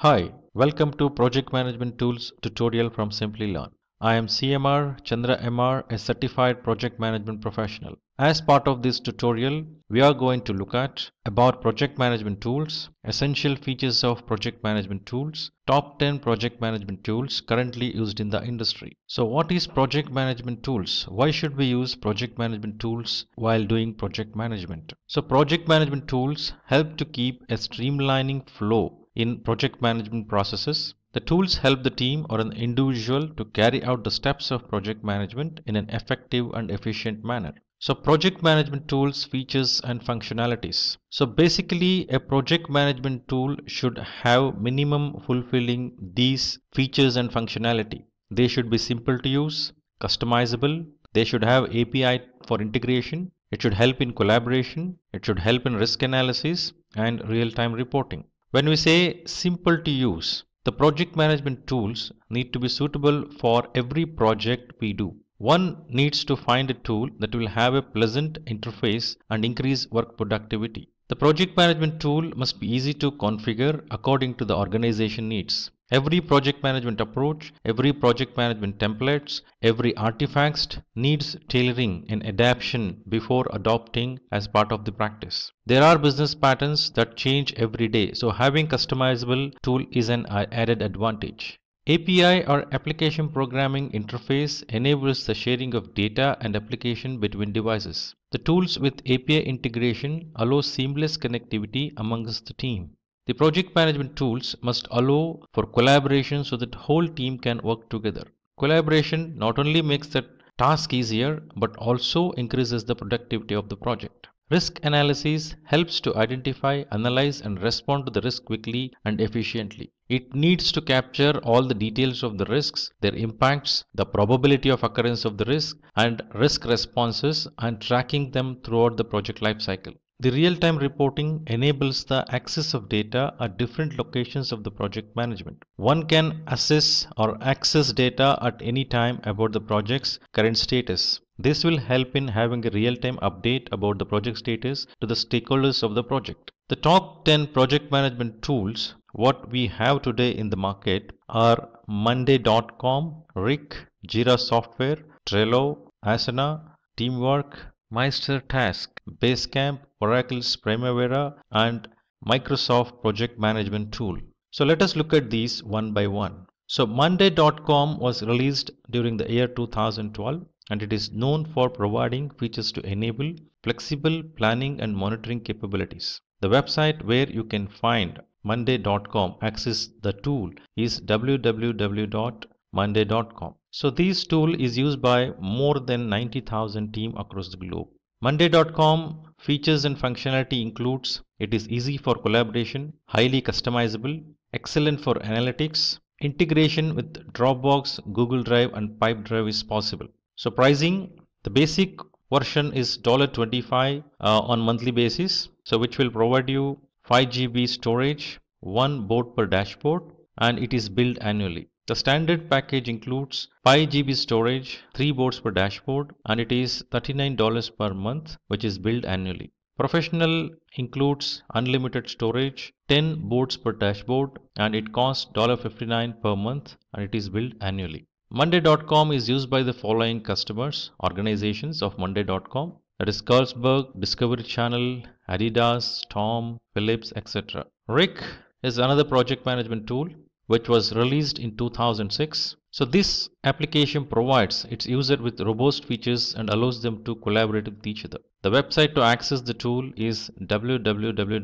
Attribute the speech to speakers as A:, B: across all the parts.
A: Hi, welcome to Project Management Tools tutorial from Simplilearn. I am CMR Chandra MR, a certified project management professional. As part of this tutorial, we are going to look at about project management tools, essential features of project management tools, top 10 project management tools currently used in the industry. So what is project management tools? Why should we use project management tools while doing project management? So project management tools help to keep a streamlining flow in project management processes the tools help the team or an individual to carry out the steps of project management in an effective and efficient manner. So project management tools, features and functionalities. So basically a project management tool should have minimum fulfilling these features and functionality. They should be simple to use, customizable, they should have API for integration, it should help in collaboration, it should help in risk analysis and real-time reporting. When we say simple to use, the project management tools need to be suitable for every project we do. One needs to find a tool that will have a pleasant interface and increase work productivity. The project management tool must be easy to configure according to the organization needs. Every project management approach, every project management templates, every artifact needs tailoring and adaptation before adopting as part of the practice. There are business patterns that change every day, so having customizable tool is an added advantage. API or application programming interface enables the sharing of data and application between devices. The tools with API integration allow seamless connectivity amongst the team. The project management tools must allow for collaboration so that whole team can work together. Collaboration not only makes the task easier but also increases the productivity of the project. Risk analysis helps to identify, analyze and respond to the risk quickly and efficiently. It needs to capture all the details of the risks, their impacts, the probability of occurrence of the risk and risk responses and tracking them throughout the project lifecycle. The real-time reporting enables the access of data at different locations of the project management. One can assess or access data at any time about the project's current status. This will help in having a real-time update about the project status to the stakeholders of the project. The top 10 project management tools what we have today in the market are Monday.com, Wrike, Jira Software, Trello, Asana, Teamwork, MeisterTask, Basecamp, Oracle's Primavera and Microsoft Project Management Tool. So let us look at these one by one. So Monday.com was released during the year 2012 and it is known for providing features to enable flexible planning and monitoring capabilities. The website where you can find Monday.com access the tool is www.monday.com. So this tool is used by more than 90,000 team across the globe. Monday.com features and functionality includes it is easy for collaboration, highly customizable, excellent for analytics, integration with Dropbox, Google Drive and Pipedrive is possible. So pricing, the basic version is 25 uh, on monthly basis. So which will provide you 5 GB storage, one board per dashboard and it is billed annually. The standard package includes 5 GB storage, 3 boards per dashboard and it is $39 per month which is billed annually. Professional includes unlimited storage, 10 boards per dashboard and it costs 59 per month and it is billed annually. Monday.com is used by the following customers, organizations of Monday.com that is Carlsberg, Discovery Channel, Adidas, Tom, Philips, etc. Wrike is another project management tool which was released in 2006. So this application provides its user with robust features and allows them to collaborate with each other. The website to access the tool is www.wrike.com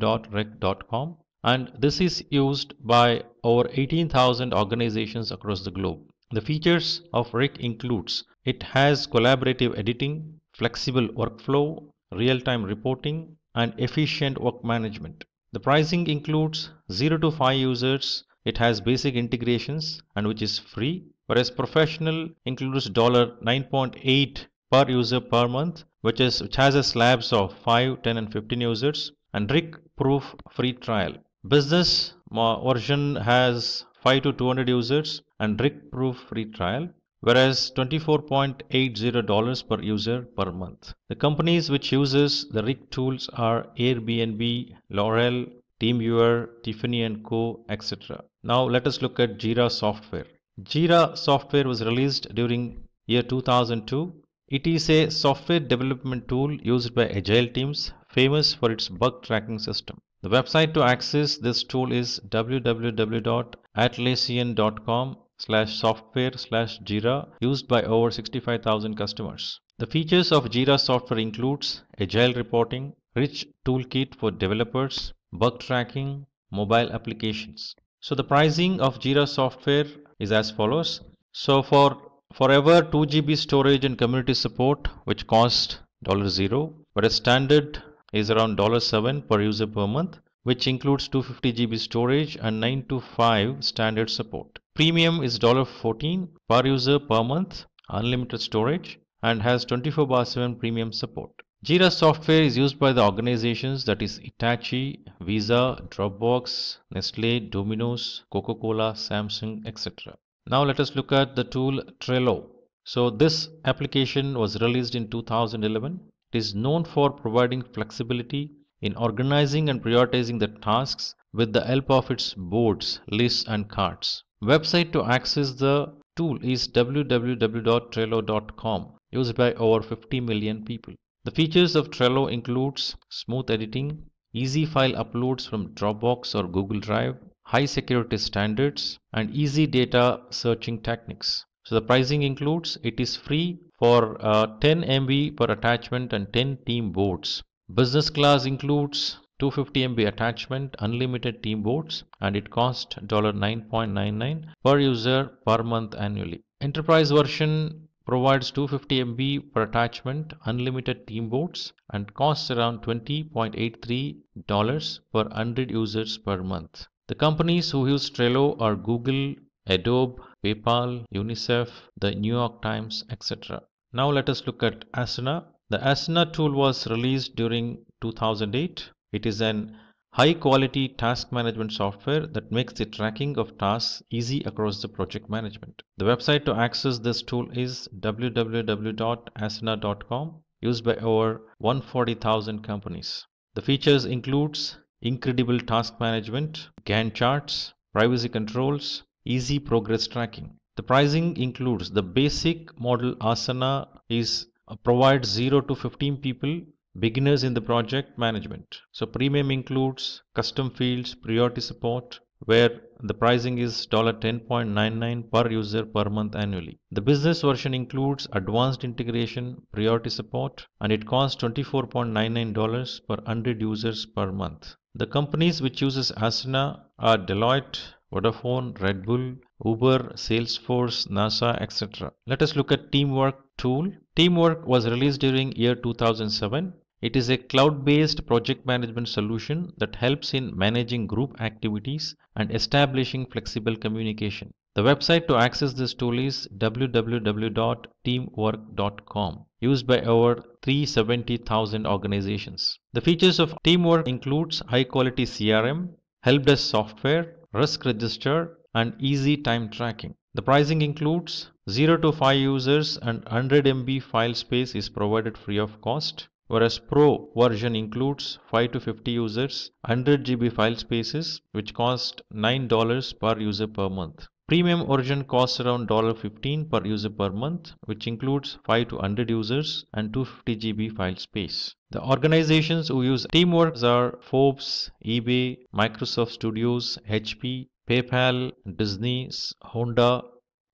A: and this is used by over 18,000 organizations across the globe. The features of Wrike includes it has collaborative editing, flexible workflow, real-time reporting and efficient work management. The pricing includes 0 to 5 users it has basic integrations and which is free, whereas professional includes $9.8 per user per month, which is which has a slabs of 5, 10 and 15 users and Wrike Proof free trial. Business version has 5 to 200 users and Wrike Proof free trial. whereas $24.80 per user per month. The companies which uses the rig tools are Airbnb, L'Oréal, TeamViewer, Tiffany & Co, etc. Now let us look at Jira software. Jira software was released during year 2002. It is a software development tool used by agile teams famous for its bug tracking system. The website to access this tool is www.atlassian.com slash software slash Jira used by over 65,000 customers. The features of Jira software includes agile reporting, rich toolkit for developers, bug tracking, mobile applications. So the pricing of Jira software is as follows. So for forever 2 GB storage and community support which cost $0, but a standard is around $7 per user per month, which includes 250 GB storage and 9 to 5 standard support. Premium is 14 per user per month, unlimited storage, and has 24 bar 7 premium support. Jira software is used by the organizations that is Hitachi, Visa, Dropbox, Nestle, Domino's, Coca-Cola, Samsung, etc. Now let us look at the tool Trello. So this application was released in 2011 it is known for providing flexibility in organizing and prioritizing the tasks with the help of its boards, lists and cards. Website to access the tool is www.trello.com used by over 50 million people. The features of Trello includes smooth editing, easy file uploads from Dropbox or Google Drive, high security standards and easy data searching techniques. So the pricing includes it is free for uh, 10 MB per attachment and 10 team boards. Business class includes 250 MB attachment, unlimited team boards, and it costs $9.99 per user per month annually. Enterprise version provides 250 MB per attachment, unlimited team boards, and costs around $20.83 per 100 users per month. The companies who use Trello are Google, Adobe, PayPal, UNICEF, the New York Times, etc. Now let us look at Asana. The Asana tool was released during 2008. It is an high quality task management software that makes the tracking of tasks easy across the project management. The website to access this tool is www.asana.com used by over 140,000 companies. The features includes incredible task management, Gantt charts, privacy controls, easy progress tracking. The pricing includes the basic model Asana is uh, provides 0 to 15 people beginners in the project management. So premium includes custom fields, priority support where the pricing is $10.99 per user per month annually. The business version includes advanced integration, priority support and it costs $24.99 per 100 users per month. The companies which uses Asana are Deloitte, Vodafone, Red Bull, Uber, Salesforce, NASA, etc. Let us look at Teamwork tool. Teamwork was released during year 2007. It is a cloud-based project management solution that helps in managing group activities and establishing flexible communication. The website to access this tool is www.teamwork.com used by over 370,000 organizations. The features of Teamwork includes high quality CRM, help desk software, risk register and easy time tracking. The pricing includes 0 to 5 users and 100 MB file space is provided free of cost whereas Pro version includes 5 to 50 users, 100 GB file spaces which cost $9 per user per month. Premium version costs around $15 per user per month, which includes 5 to 100 users and 250 GB file space. The organizations who use Teamwork are Forbes, eBay, Microsoft Studios, HP, PayPal, Disney, Honda.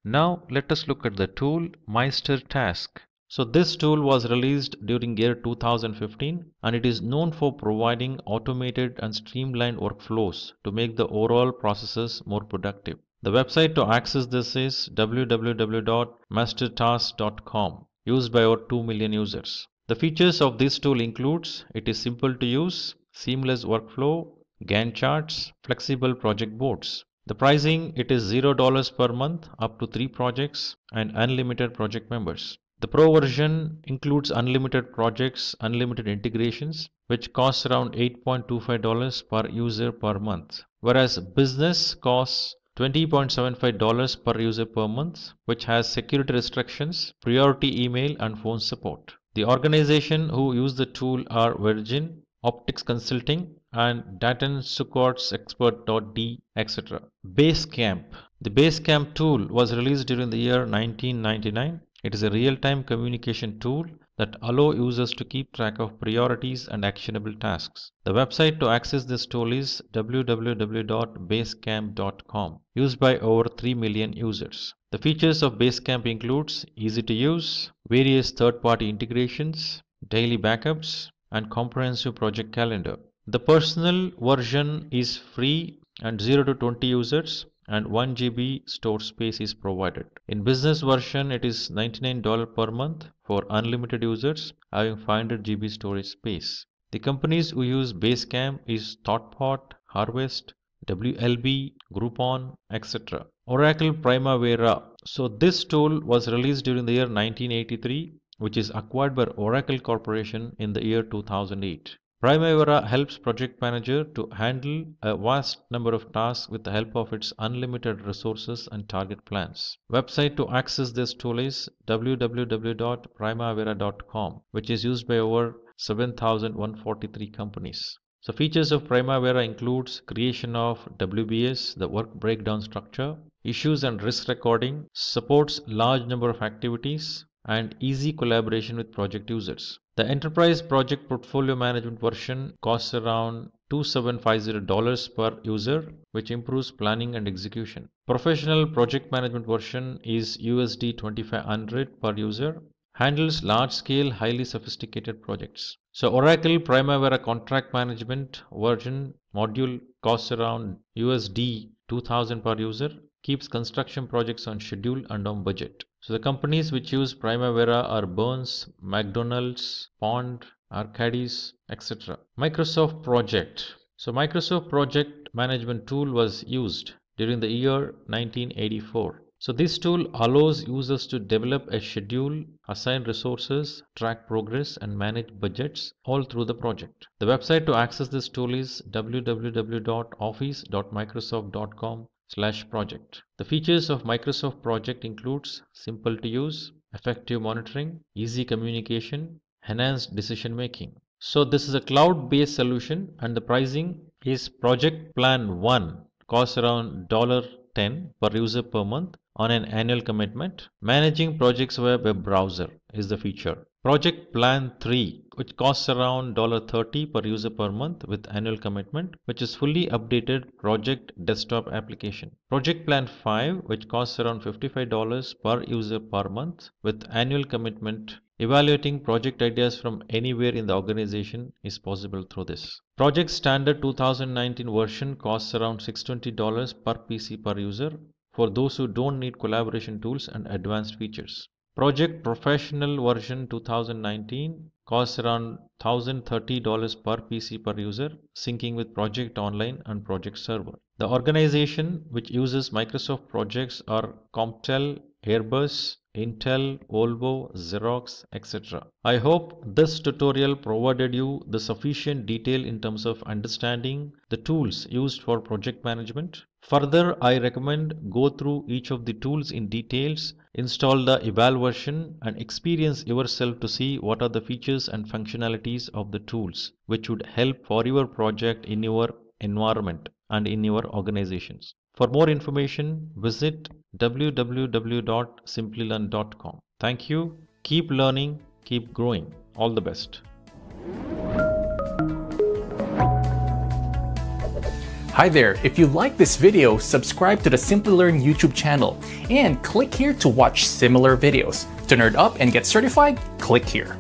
A: Now let us look at the tool MeisterTask. So this tool was released during year 2015 and it is known for providing automated and streamlined workflows to make the overall processes more productive. The website to access this is www.meistertask.com used by over 2 million users. The features of this tool includes it is simple to use, seamless workflow, Gantt charts, flexible project boards. The pricing it is $0 per month up to 3 projects and unlimited project members. The Pro version includes unlimited projects, unlimited integrations, which costs around $8.25 per user per month, whereas Business costs $20.75 per user per month, which has security restrictions, priority email, and phone support. The organization who use the tool are Virgin, Optics Consulting, and Datan Sukkot's Expert.d, etc. Basecamp. The Basecamp tool was released during the year 1999. It is a real-time communication tool that allow users to keep track of priorities and actionable tasks. The website to access this tool is www.basecamp.com, used by over 3 million users. The features of Basecamp includes easy to use, various third-party integrations, daily backups, and comprehensive project calendar. The personal version is free and 0 to 20 users and 1 GB store space is provided. In business version it is $99 per month for unlimited users having 500 GB storage space. The companies who use Basecamp is ThoughtBot, Harvest, WLB, Groupon, etc. Oracle Primavera. So this tool was released during the year 1983 which is acquired by Oracle Corporation in the year 2008. Primavera helps project manager to handle a vast number of tasks with the help of its unlimited resources and target plans. Website to access this tool is www.primavera.com which is used by over 7143 companies. So features of Primavera includes creation of WBS, the work breakdown structure, issues and risk recording, supports large number of activities, and easy collaboration with project users. The enterprise project portfolio management version costs around $2750 per user, which improves planning and execution. Professional project management version is USD 2500 per user, handles large scale, highly sophisticated projects. So Oracle Primavera contract management version module costs around USD 2000 per user, keeps construction projects on schedule and on budget. So the companies which use Primavera are Burns, McDonald's, Pond, Arcadis, etc. Microsoft Project. So Microsoft Project Management tool was used during the year 1984. So this tool allows users to develop a schedule, assign resources, track progress and manage budgets all through the project. The website to access this tool is www.office.microsoft.com slash project. The features of Microsoft Project includes simple to use, effective monitoring, easy communication, enhanced decision making. So this is a cloud based solution and the pricing is project plan 1 costs around $10 per user per month on an annual commitment. Managing projects via web browser is the feature. Project Plan 3 which costs around $30 per user per month with annual commitment which is fully updated project desktop application. Project Plan 5 which costs around $55 per user per month with annual commitment Evaluating project ideas from anywhere in the organization is possible through this. Project Standard 2019 version costs around $620 per PC per user for those who don't need collaboration tools and advanced features. Project Professional version 2019 costs around $1030 per PC per user, syncing with Project Online and Project Server. The organization which uses Microsoft projects are Comptel, Airbus, Intel, Volvo, Xerox, etc. I hope this tutorial provided you the sufficient detail in terms of understanding the tools used for project management. Further, I recommend go through each of the tools in details, install the eval version and experience yourself to see what are the features and functionalities of the tools which would help for your project in your environment and in your organizations. For more information, visit www.simplilearn.com. Thank you. Keep learning, keep growing. All the best.
B: Hi there, if you like this video, subscribe to the Simplilearn YouTube channel and click here to watch similar videos. To nerd up and get certified, click here.